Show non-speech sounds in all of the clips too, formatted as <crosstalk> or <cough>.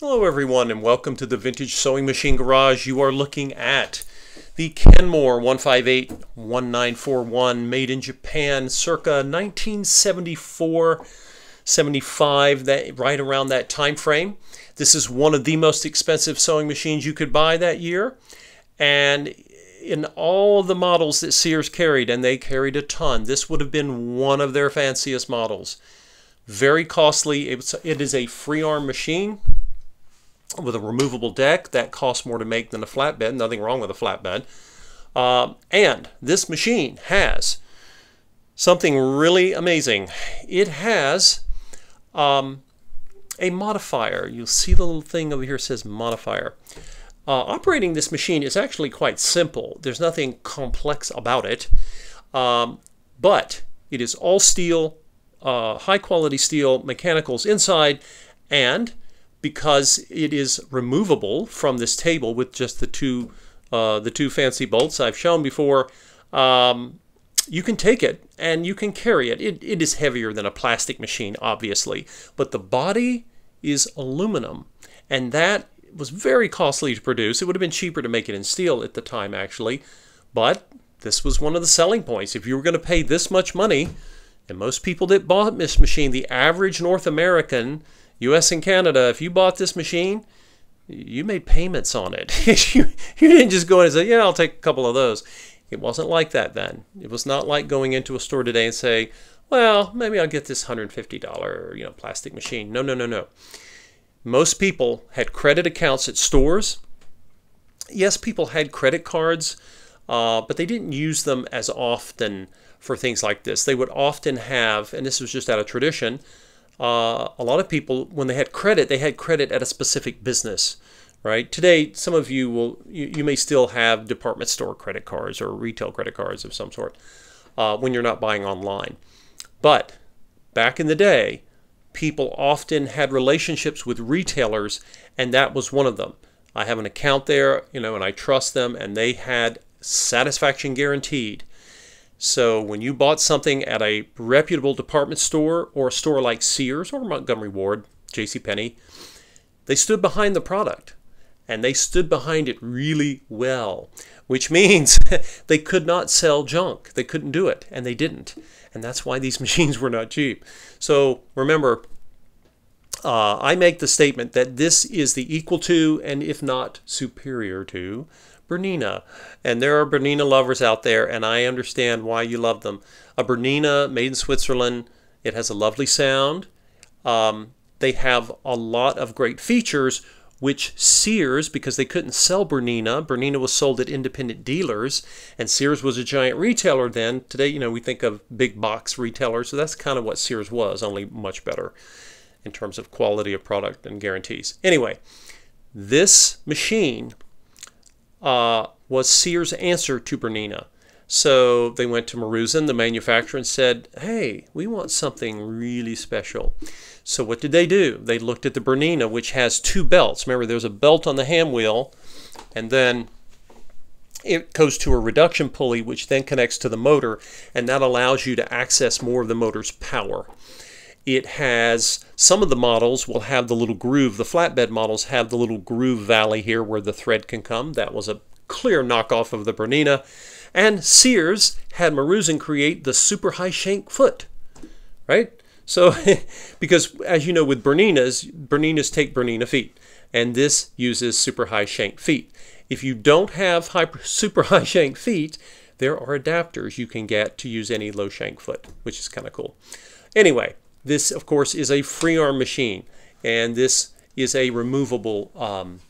Hello everyone and welcome to the Vintage Sewing Machine Garage. You are looking at the Kenmore 158-1941 made in Japan circa 1974-75 that right around that time frame. This is one of the most expensive sewing machines you could buy that year and in all the models that Sears carried and they carried a ton this would have been one of their fanciest models. Very costly. It's, it is a free arm machine with a removable deck that costs more to make than a flatbed. Nothing wrong with a flatbed. Um, and this machine has something really amazing. It has um, a modifier. You'll see the little thing over here says modifier. Uh, operating this machine is actually quite simple. There's nothing complex about it, um, but it is all steel, uh, high quality steel mechanicals inside, and because it is removable from this table with just the two uh, the two fancy bolts I've shown before, um, you can take it and you can carry it. it. It is heavier than a plastic machine, obviously, but the body is aluminum, and that was very costly to produce. It would have been cheaper to make it in steel at the time, actually, but this was one of the selling points. If you were going to pay this much money, and most people that bought this machine, the average North American US and Canada, if you bought this machine, you made payments on it. <laughs> you, you didn't just go in and say, yeah, I'll take a couple of those. It wasn't like that then. It was not like going into a store today and say, well, maybe I'll get this $150 you know, plastic machine. No, no, no, no. Most people had credit accounts at stores. Yes, people had credit cards, uh, but they didn't use them as often for things like this. They would often have, and this was just out of tradition, uh, a lot of people, when they had credit, they had credit at a specific business, right? Today, some of you will, you, you may still have department store credit cards or retail credit cards of some sort uh, when you're not buying online. But back in the day, people often had relationships with retailers, and that was one of them. I have an account there, you know, and I trust them, and they had satisfaction guaranteed. So when you bought something at a reputable department store or a store like Sears or Montgomery Ward, J.C. Penney, they stood behind the product and they stood behind it really well, which <laughs> means they could not sell junk. They couldn't do it, and they didn't. And that's why these <laughs> machines were not cheap. So remember, uh, I make the statement that this is the equal to, and if not superior to, Bernina. And there are Bernina lovers out there, and I understand why you love them. A Bernina made in Switzerland, it has a lovely sound. Um, they have a lot of great features, which Sears, because they couldn't sell Bernina, Bernina was sold at independent dealers, and Sears was a giant retailer then. Today, you know, we think of big box retailers, so that's kind of what Sears was, only much better in terms of quality of product and guarantees. Anyway, this machine uh, was Sears' answer to Bernina. So they went to Maruzen, the manufacturer, and said, hey, we want something really special. So what did they do? They looked at the Bernina, which has two belts. Remember, there's a belt on the hand wheel, and then it goes to a reduction pulley, which then connects to the motor, and that allows you to access more of the motor's power. It has, some of the models will have the little groove, the flatbed models have the little groove valley here where the thread can come. That was a clear knockoff of the Bernina. And Sears had Maruzen create the super high shank foot, right? So, <laughs> because as you know with Berninas, Berninas take Bernina feet, and this uses super high shank feet. If you don't have high, super <laughs> high shank feet, there are adapters you can get to use any low shank foot, which is kind of cool. Anyway, this, of course, is a free arm machine, and this is a removable um,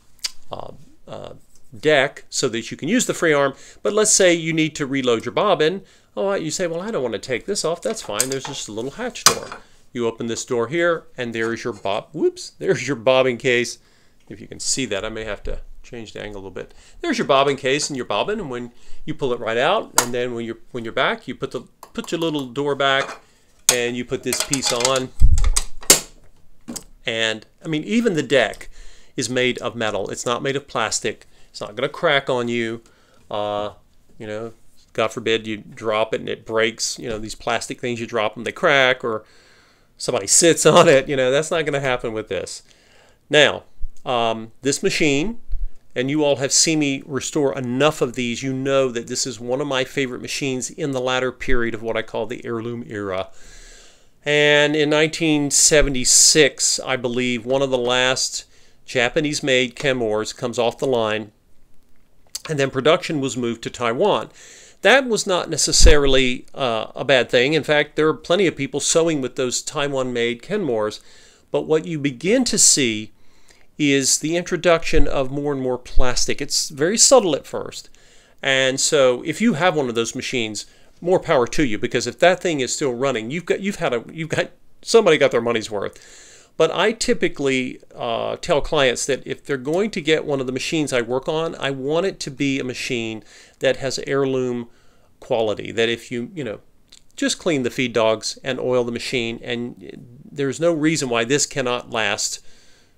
uh, uh, deck so that you can use the free arm. But let's say you need to reload your bobbin. Oh, you say, well, I don't want to take this off. That's fine. There's just a little hatch door. You open this door here, and there is your bob. Whoops! There's your bobbin case. If you can see that, I may have to change the angle a little bit. There's your bobbin case and your bobbin, and when you pull it right out, and then when you're when you're back, you put the put your little door back, and you put this piece on. And I mean even the deck is made of metal. It's not made of plastic. It's not going to crack on you. Uh, you know God forbid you drop it and it breaks you know these plastic things you drop them they crack or somebody sits <laughs> on it. You know that's not going to happen with this. Now Um, this machine, and you all have seen me restore enough of these, you know that this is one of my favorite machines in the latter period of what I call the heirloom era. And in 1976, I believe, one of the last Japanese made Kenmores comes off the line, and then production was moved to Taiwan. That was not necessarily uh, a bad thing. In fact, there are plenty of people sewing with those Taiwan made Kenmores. But what you begin to see is the introduction of more and more plastic. It's very subtle at first. And so if you have one of those machines, more power to you because if that thing is still running, you've got you've had a you've got somebody got their money's worth. But I typically uh, tell clients that if they're going to get one of the machines I work on, I want it to be a machine that has heirloom quality. That if you you know just clean the feed dogs and oil the machine, and there's no reason why this cannot last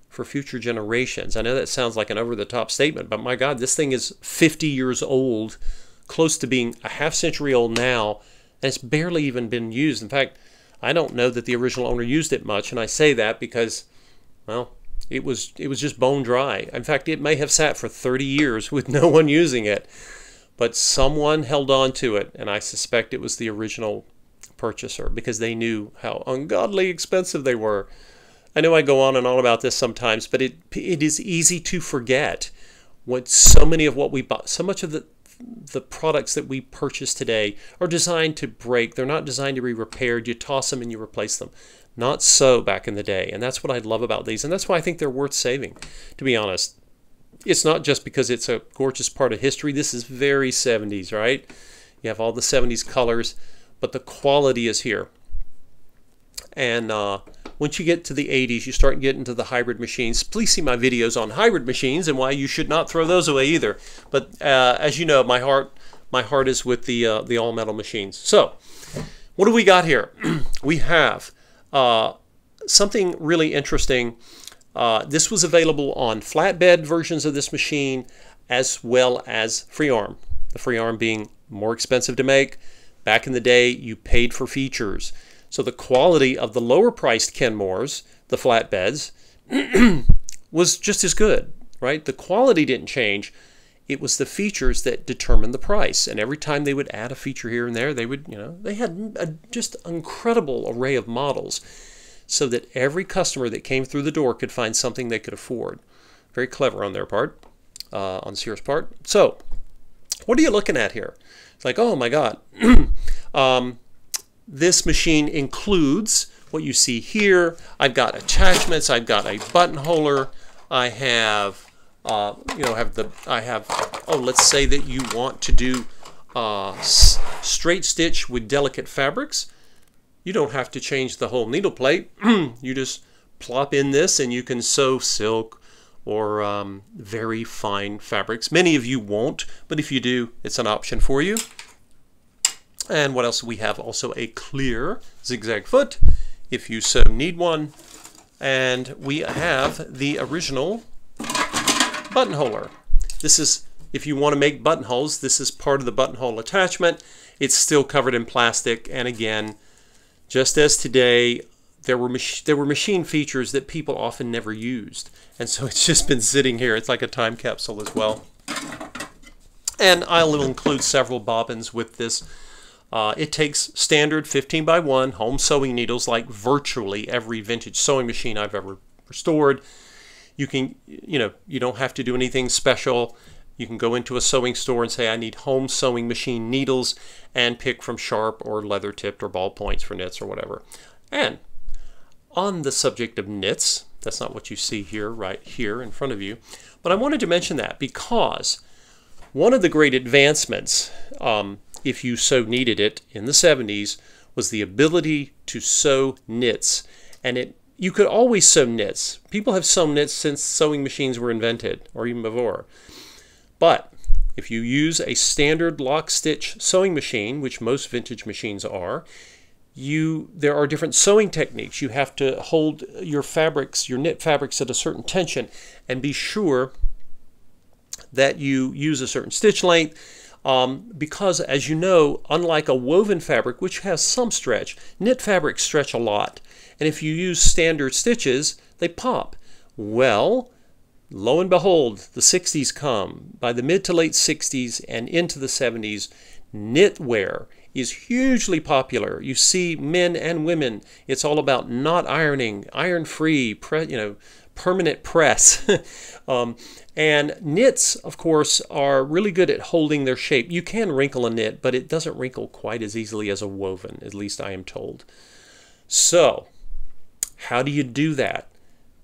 for future generations. I know that sounds like an over the top statement, but my God, this thing is 50 years old close to being a half century old now, and it's barely even been used. In fact, I don't know that the original owner used it much, and I say that because, well, it was it was just bone dry. In fact, it may have sat for 30 years <laughs> with no one using it, but someone held on to it, and I suspect it was the original purchaser because they knew how ungodly expensive they were. I know I go on and on about this sometimes, but it it is easy to forget what so many of what we bought, so much of the the products that we purchase today are designed to break. They're not designed to be repaired. You toss them and you replace them. Not so back in the day. And that's what I love about these. And that's why I think they're worth saving, to be honest. It's not just because it's a gorgeous part of history. This is very 70s, right? You have all the 70s colors, but the quality is here. And uh, once you get to the 80s, you start getting to the hybrid machines. Please see my videos on hybrid machines and why you should not throw those away either. But uh, as you know, my heart my heart is with the uh, the all metal machines. So, what do we got here? <clears throat> we have uh, something really interesting. Uh, this was available on flatbed versions of this machine as well as free arm. The free arm being more expensive to make. Back in the day, you paid for features. So the quality of the lower priced Kenmores, the flatbeds, <clears throat> was just as good, right? The quality didn't change. It was the features that determined the price. And every time they would add a feature here and there, they would, you know, they had a just incredible array of models so that every customer that came through the door could find something they could afford. Very clever on their part, uh, on Sears' part. So, what are you looking at here? It's like, oh my God. <clears throat> um, this machine includes what you see here. I've got attachments. I've got a buttonholer. I have, uh, you know, have the I have. Oh, let's say that you want to do uh, straight stitch with delicate fabrics. You don't have to change the whole needle plate. <clears throat> you just plop in this, and you can sew silk or um, very fine fabrics. Many of you won't, but if you do, it's an option for you. And what else? We have also a clear zigzag foot, if you so need one. And we have the original buttonholer. This is, if you want to make buttonholes, this is part of the buttonhole attachment. It's still covered in plastic. And again, just as today, there were, there were machine features that people often never used. And so <laughs> it's just been sitting here. It's like a time capsule as well. And I'll include several bobbins with this uh, it takes standard 15 by 1 home sewing needles like virtually every vintage sewing machine I've ever restored. You can, you know, you don't have to do anything special. You can go into a sewing store and say, I need home sewing machine needles and pick from sharp or leather tipped or ball points for knits or whatever. And on the subject of knits, that's not what you see here, right here in front of you, but I wanted to mention that because one of the great advancements um, if you so needed it in the 70s, was the ability to sew knits. And it you could always sew knits. People have sewn knits since sewing machines were invented, or even before. But if you use a standard lock stitch sewing machine, which most vintage machines are, you there are different sewing techniques. You have to hold your fabrics, your knit fabrics at a certain tension and be sure that you use a certain stitch length um, because, as you know, unlike a woven fabric, which has some stretch, knit fabrics stretch a lot. And if you use standard stitches, they pop. Well, lo and behold, the 60s come. By the mid to late 60s and into the 70s, knitwear is hugely popular. You see men and women. It's all about not ironing, iron-free, you know, permanent press. <laughs> um, and knits, of course, are really good at holding their shape. You can wrinkle a knit, but it doesn't wrinkle quite as easily as a woven, at least I am told. So, how do you do that?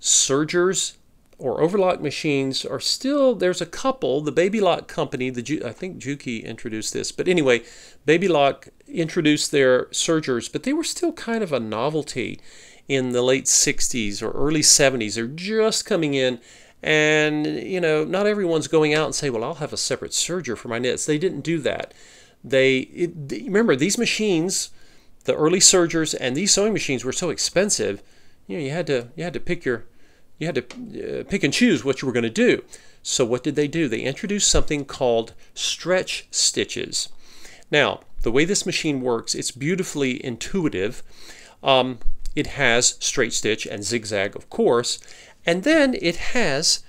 Sergers or overlock machines are still, there's a couple, the Baby Lock company, the I think Juki introduced this, but anyway, Baby Lock introduced their sergers, but they were still kind of a novelty in the late 60s or early 70s. They're just coming in and, you know, not everyone's going out and say, well, I'll have a separate serger for my knits. They didn't do that. They, it, remember, these machines, the early sergers and these sewing machines were so expensive, you know, you had to, you had to pick your, you had to uh, pick and choose what you were going to do. So what did they do? They introduced something called stretch stitches. Now, the way this machine works, it's beautifully intuitive. Um, it has straight stitch and zigzag, of course, and then it has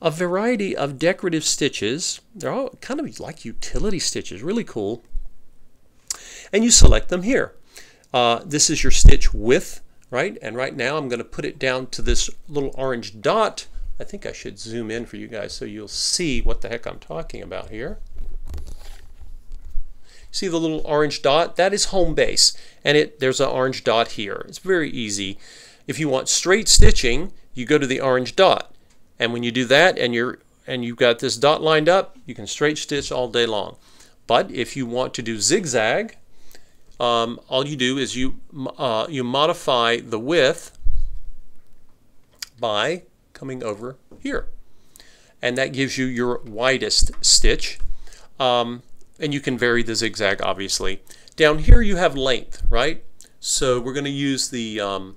a variety of decorative stitches. They're all kind of like utility stitches, really cool. And you select them here. Uh, this is your stitch width right? And right now I'm going to put it down to this little orange dot. I think I should zoom in for you guys so you'll see what the heck I'm talking about here. See the little orange dot? That is home base. And it there's an orange dot here. It's very easy. If you want straight stitching, you go to the orange dot. And when you do that and you're and you've got this dot lined up, you can straight stitch all day long. But if you want to do zigzag, um, all you do is you, uh, you modify the width by coming over here. And that gives you your widest stitch. Um, and you can vary the zigzag, obviously. Down here you have length, right? So we're going to use the, um,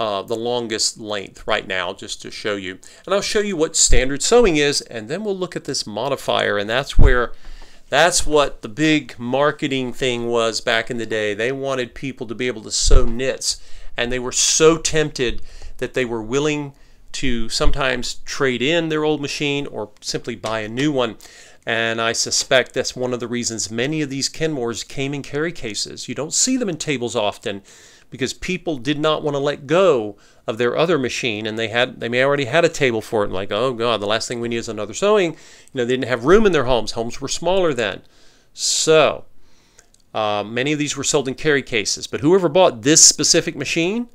uh, the longest length right now just to show you. And I'll show you what standard sewing is, and then we'll look at this modifier, and that's where that's what the big marketing thing was back in the day. They wanted people to be able to sew knits, and they were so tempted that they were willing to sometimes trade in their old machine or simply buy a new one. And I suspect that's one of the reasons many of these Kenmores came in carry cases. You don't see them in tables often because people did not want to let go of their other machine and they had they may already had a table for it and like oh god the last thing we need is another sewing. You know they didn't have room in their homes. Homes were smaller then. So uh, many of these were sold in carry cases. But whoever bought this specific machine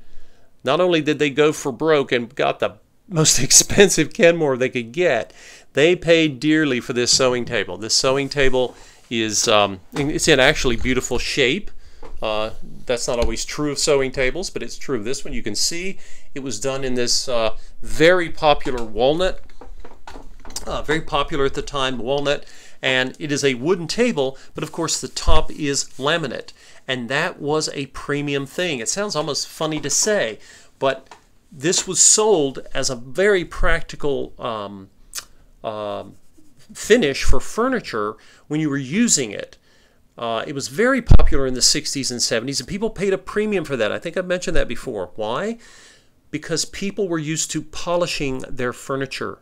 not only did they go for broke and got the most <laughs> expensive Kenmore they could get they paid dearly for this sewing table. This sewing table is um, it's in actually beautiful shape uh, that's not always true of sewing tables, but it's true of this one. You can see it was done in this uh, very popular walnut, uh, very popular at the time, walnut, and it is a wooden table, but of course the top is laminate, and that was a premium thing. It sounds almost funny to say, but this was sold as a very practical um, uh, finish for furniture when you were using it. Uh, it was very popular in the 60s and 70s, and people paid a premium for that. I think I've mentioned that before. Why? Because people were used to polishing their furniture,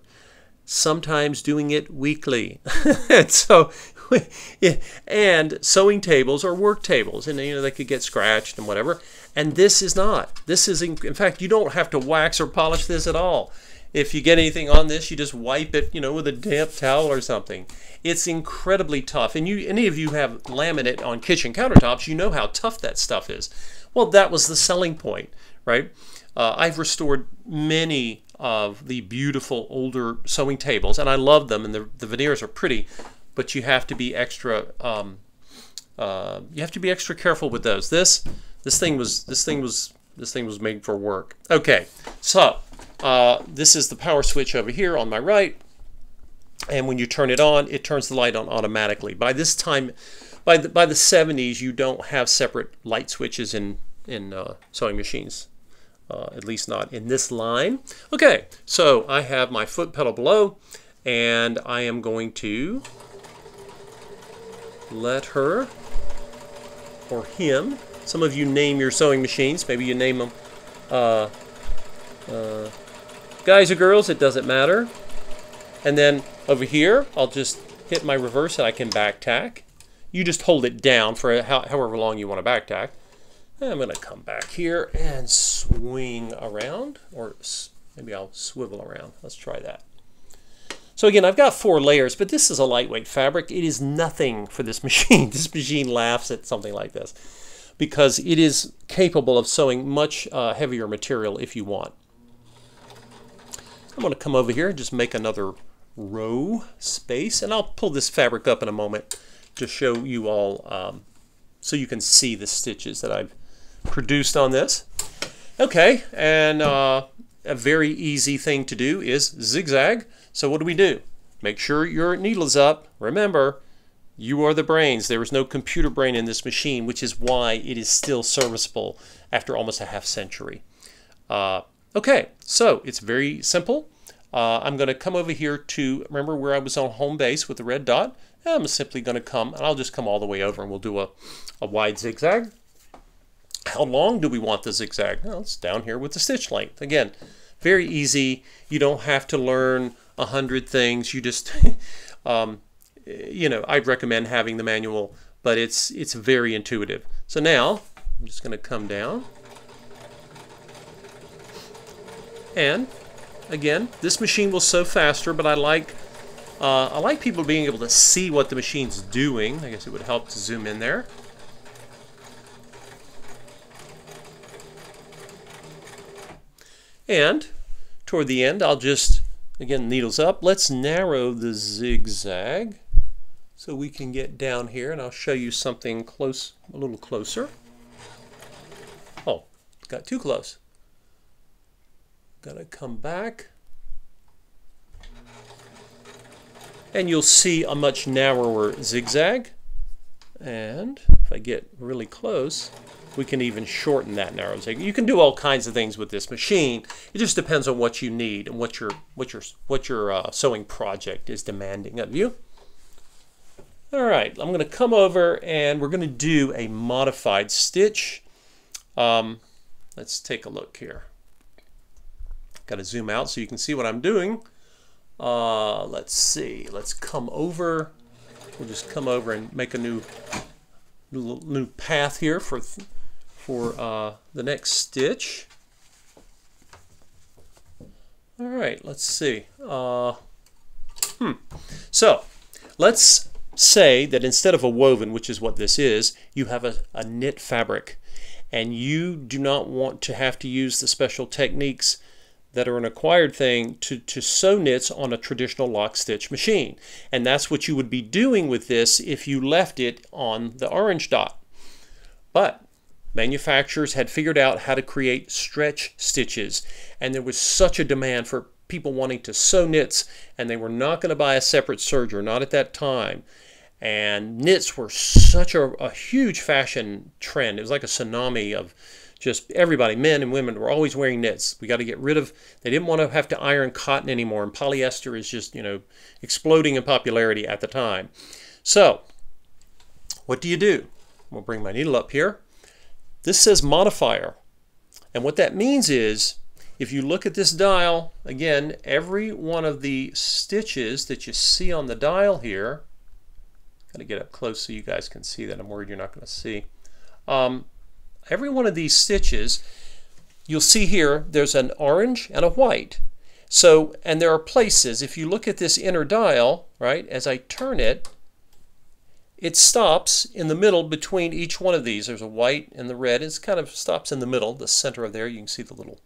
sometimes doing it weekly. <laughs> and so, <laughs> and sewing tables or work tables, and you know they could get scratched and whatever. And this is not. This is, in, in fact, you don't have to wax or polish this at all. If you get anything on this, you just wipe it, you know, with a damp towel or something. It's incredibly tough. And you, any of you have laminate on kitchen countertops, you know how tough that stuff is. Well, that was the selling point, right? Uh, I've restored many of the beautiful older sewing tables, and I love them, and the, the veneers are pretty, but you have to be extra. Um, uh, you have to be extra careful with those. This, this thing was, this thing was, this thing was made for work. Okay, so uh, this is the power switch over here on my right. And when you turn it on, it turns the light on automatically. By this time, by the, by the 70s, you don't have separate light switches in, in uh, sewing machines. Uh, at least not in this line. Okay, so I have my foot pedal below, and I am going to let her or him. Some of you name your sewing machines. Maybe you name them uh, uh, Guys or girls, it doesn't matter. And then over here, I'll just hit my reverse and I can back tack. You just hold it down for however long you want to back tack. And I'm going to come back here and swing around, or maybe I'll swivel around. Let's try that. So again, I've got four layers, but this is a lightweight fabric. It is nothing for this <laughs> machine. This machine laughs at something like this because it is capable of sewing much uh, heavier material if you want. I'm going to come over here and just make another row space, and I'll pull this fabric up in a moment to show you all um, so you can see the stitches that I've produced on this. Okay, and uh, a very easy thing to do is zigzag. So what do we do? Make sure your needle is up. Remember, you are the brains. There is no computer brain in this machine, which is why it is still serviceable after almost a half century. Uh, okay, so it's very simple. Uh, I'm going to come over here to, remember where I was on home base with the red dot? I'm simply going to come, and I'll just come all the way over and we'll do a, a wide zigzag. How long do we want the zigzag? Well, it's down here with the stitch length. Again, very easy. You don't have to learn a hundred things. You just, <laughs> um, you know, I'd recommend having the manual, but it's it's very intuitive. So now I'm just going to come down, and again, this machine will sew faster, but I like uh, I like people being able to see what the machine's doing. I guess it would help to zoom in there. And toward the end, I'll just, again, needles up. Let's narrow the zigzag so we can get down here, and I'll show you something close, a little closer. Oh, got too close. To come back. And you'll see a much narrower zigzag. And if I get really close, we can even shorten that narrow zig. You can do all kinds of things with this machine. It just depends on what you need and what your what your what your uh, sewing project is demanding of you. All right, I'm going to come over and we're going to do a modified stitch. Um, let's take a look here. Got to zoom out so you can see what I'm doing. Uh, let's see. Let's come over. We'll just come over and make a new new path here for for uh, the next stitch. All right, let's see. Uh, hmm. So let's say that instead of a woven, which is what this is, you have a, a knit fabric and you do not want to have to use the special techniques that are an acquired thing to, to sew knits on a traditional lock stitch machine. And that's what you would be doing with this if you left it on the orange dot. But manufacturers had figured out how to create stretch stitches and there was such a demand for people wanting to sew knits and they were not going to buy a separate serger not at that time and knits were such a, a huge fashion trend it was like a tsunami of just everybody men and women were always wearing knits we got to get rid of they didn't want to have to iron cotton anymore and polyester is just you know exploding in popularity at the time so what do you do we'll bring my needle up here this says modifier. And what that means is, if you look at this dial, again, every one of the stitches that you see on the dial here, got to get up close so you guys can see that. I'm worried you're not going to see. Um, every one of these stitches, you'll see here, there's an orange and a white. So, and there are places, if you look at this inner dial, right, as I turn it, it stops in the middle between each one of these. There's a white and the red. It kind of stops in the middle, the center of there. You can see the little.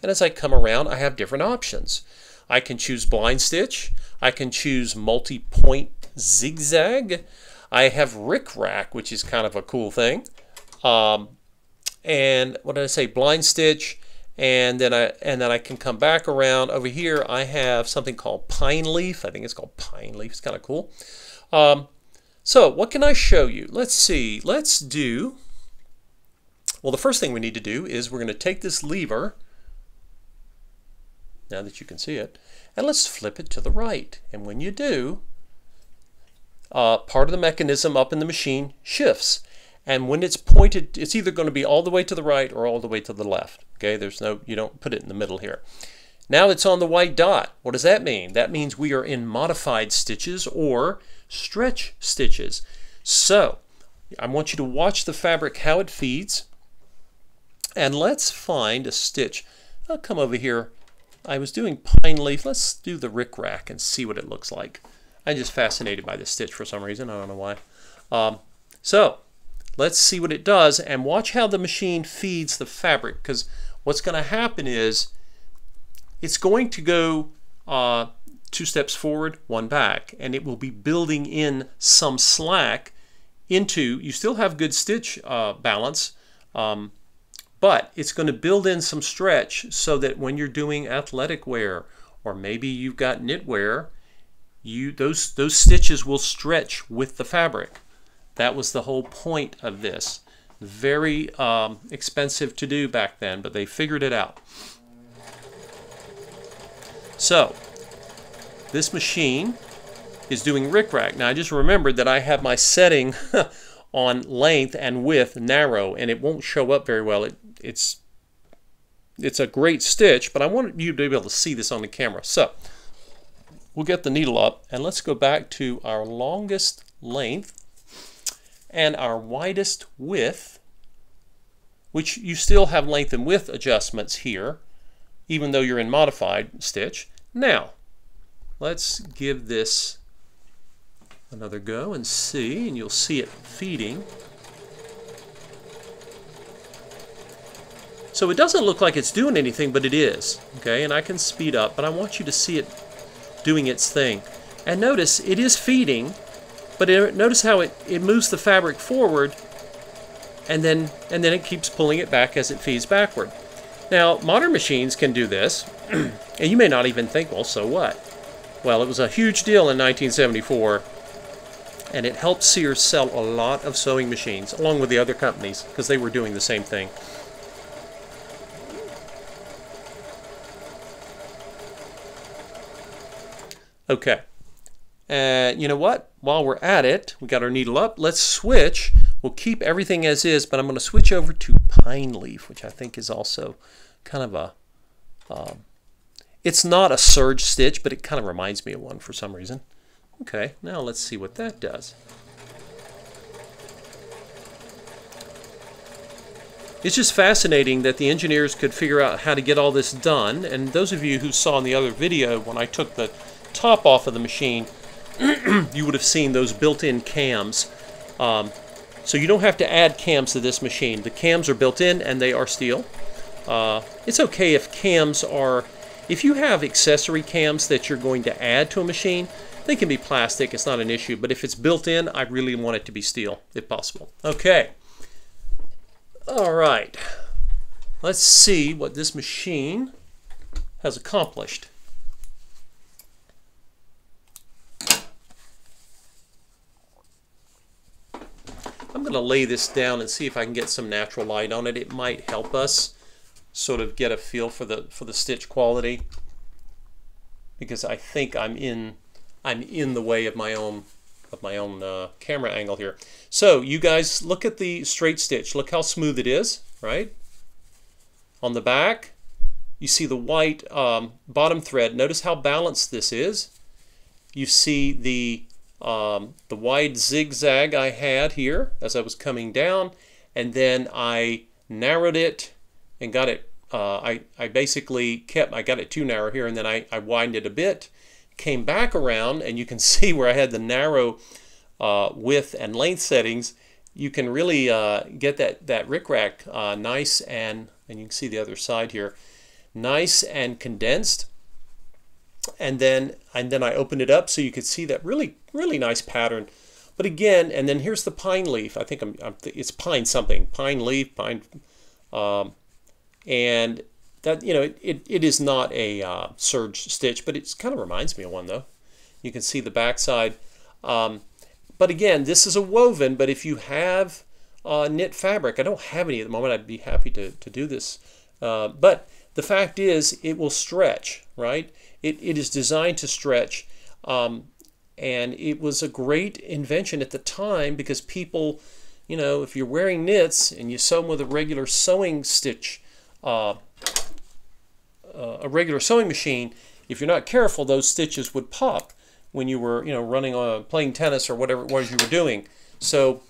And as I come around, I have different options. I can choose blind stitch. I can choose multi-point zigzag. I have rick-rack, which is kind of a cool thing. Um, and what did I say? Blind stitch. And then I and then I can come back around over here. I have something called pine leaf. I think it's called pine leaf. It's kind of cool. Um, so what can I show you? Let's see. Let's do, well, the first thing we need to do is we're going to take this lever, now that you can see it, and let's flip it to the right. And when you do, uh, part of the mechanism up in the machine shifts. And when it's pointed, it's either going to be all the way to the right or all the way to the left. Okay, there's no, you don't put it in the middle here. Now it's on the white dot. What does that mean? That means we are in modified stitches or stretch stitches. So I want you to watch the fabric how it feeds and let's find a stitch. I'll come over here. I was doing pine leaf. Let's do the rickrack and see what it looks like. I'm just fascinated by this stitch for some reason. I don't know why. Um, so let's see what it does and watch how the machine feeds the fabric because what's going to happen is it's going to go uh, two steps forward, one back, and it will be building in some slack into, you still have good stitch uh, balance, um, but it's going to build in some stretch so that when you're doing athletic wear or maybe you've got knitwear, you those those stitches will stretch with the fabric. That was the whole point of this. Very um, expensive to do back then, but they figured it out. So, this machine is doing rickrack. Now, I just remembered that I have my setting <laughs> on length and width narrow, and it won't show up very well. It, it's, it's a great stitch, but I want you to be able to see this on the camera. So, we'll get the needle up, and let's go back to our longest length and our widest width, which you still have length and width adjustments here, even though you're in modified stitch. Now, let's give this another go and see, and you'll see it feeding. So it doesn't look like it's doing anything, but it is, okay? And I can speed up, but I want you to see it doing its thing. And notice, it is feeding, but it, notice how it, it moves the fabric forward and then, and then it keeps pulling it back as it feeds backward. Now, modern machines can do this, <clears throat> and you may not even think, well, so what? Well, it was a huge deal in 1974, and it helped Sears sell a lot of sewing machines, along with the other companies, because they were doing the same thing. Okay. And uh, you know what? While we're at it, we got our needle up. Let's switch. We'll keep everything as is, but I'm going to switch over to pine leaf, which I think is also kind of a... Um, it's not a serge stitch, but it kind of reminds me of one for some reason. Okay, now let's see what that does. It's just fascinating that the engineers could figure out how to get all this done. And those of you who saw in the other video when I took the top off of the machine, you would have seen those built-in cams. Um, so you don't have to add cams to this machine. The cams are built in and they are steel. Uh, it's okay if cams are, if you have accessory cams that you're going to add to a machine, they can be plastic, it's not an issue. But if it's built in, I really want it to be steel, if possible. Okay. All right. Let's see what this machine has accomplished. I'm going to lay this down and see if I can get some natural light on it. It might help us sort of get a feel for the for the stitch quality because I think I'm in I'm in the way of my own of my own uh, camera angle here. So you guys look at the straight stitch. Look how smooth it is, right? On the back, you see the white um, bottom thread. Notice how balanced this is. You see the um, the wide zigzag I had here as I was coming down and then I narrowed it and got it uh, I, I basically kept I got it too narrow here and then I, I widened it a bit came back around and you can <laughs> see where I had the narrow uh, width and length settings. You can really uh, get that that rickrack uh, nice and and you can see the other side here nice and condensed and then and then I opened it up so you could see that really really nice pattern. But again and then here's the pine leaf. I think I'm, I'm it's pine something pine leaf pine um, and that you know it, it, it is not a uh, serge stitch but it kind of reminds me of one though. You can see the backside. Um, but again this is a woven but if you have uh, knit fabric I don't have any at the moment I'd be happy to, to do this. Uh, but the fact is it will stretch right it, it is designed to stretch. Um, and it was a great invention at the time because people, you know, if you're wearing knits and you sew them with a regular sewing stitch uh, a, a regular sewing machine, if you're not careful, those stitches would pop when you were, you know, running on playing tennis or whatever it was you were doing. So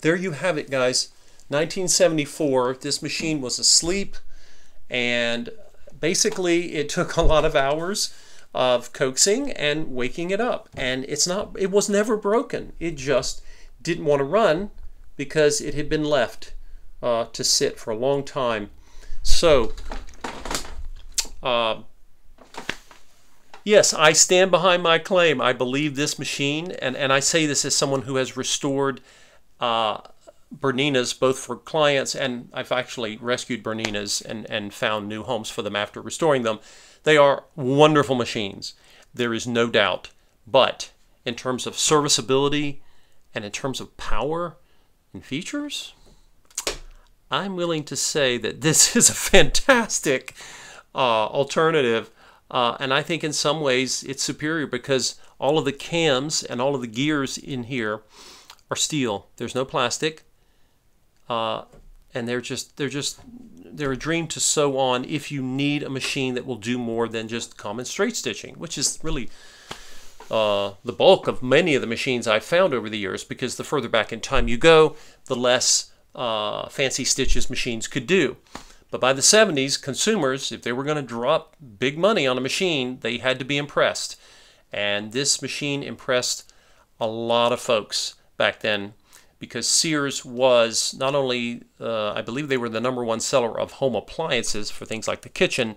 there you have it, guys. 1974. This machine was asleep, and basically it took <laughs> a lot of hours of coaxing and waking it up. And it's not. It was never broken. It just didn't want to run because it had been left uh, to sit for a long time. So. Uh, Yes, I stand behind my claim. I believe this machine, and, and I say this as someone who has restored uh, Berninas both for clients and I've actually rescued Berninas and, and found new homes for them after restoring them. They are wonderful machines. There is no doubt. But in terms of serviceability and in terms of power and features, I'm willing to say that this <laughs> is a fantastic uh, alternative uh, and I think in some ways it's superior because all of the cams and all of the gears in here are steel. There's no plastic. Uh, and they're just they're just they're a dream to sew on if you need a machine that will do more than just common straight stitching, which is really uh, the bulk of many of the machines I've found over the years because the further back in time you go, the less uh, fancy stitches machines could do. But by the 70s, consumers, if they were going to drop big money on a machine, they had to be impressed. And this machine impressed a lot of folks back then because Sears was not only, uh, I believe they were the number one seller of home appliances for things like the kitchen,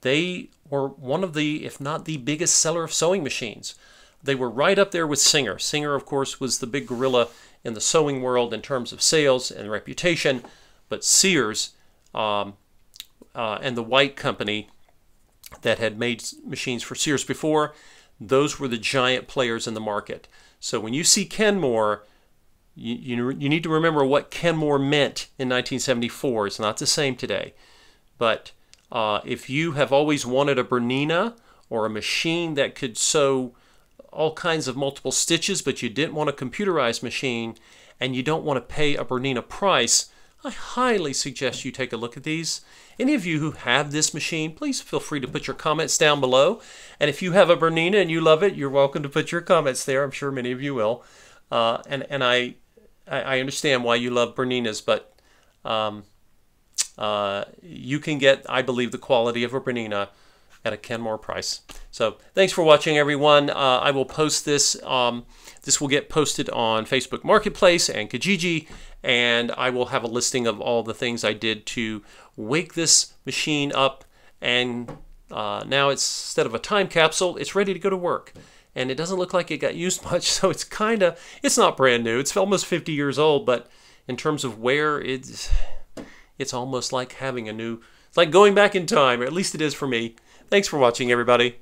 they were one of the, if not the biggest seller of sewing machines. They were right up there with Singer. Singer, of course, was the big gorilla in the sewing world in terms of sales and reputation, but Sears um, uh, and the White Company that had made machines for Sears before, those were the giant players in the market. So when you see Kenmore, you, you, you need to remember what Kenmore meant in 1974. It's not the same today. But uh, if you have always wanted a Bernina or a machine that could sew all kinds of multiple stitches, but you didn't want a computerized machine and you don't want to pay a Bernina price, I highly suggest you take a look at these. Any of you who have this machine, please feel free to put your comments down below. And if you have a Bernina and you love it, you're welcome to put your comments there. I'm sure many of you will. Uh, and and I, I understand why you love Berninas, but um, uh, you can get, I believe, the quality of a Bernina at a Kenmore price. So thanks for watching, everyone. Uh, I will post this. Um, this will get posted on Facebook Marketplace and Kijiji, and I will have a listing of all the things I did to wake this machine up. And uh, now it's instead of a time capsule, it's ready to go to work. And it doesn't look like it got used <laughs> much, so it's kind of, it's not brand new. It's almost 50 years old, but in terms of wear, it's, it's almost like having a new, it's like going back in time, or at least it is for me. Thanks for watching, everybody.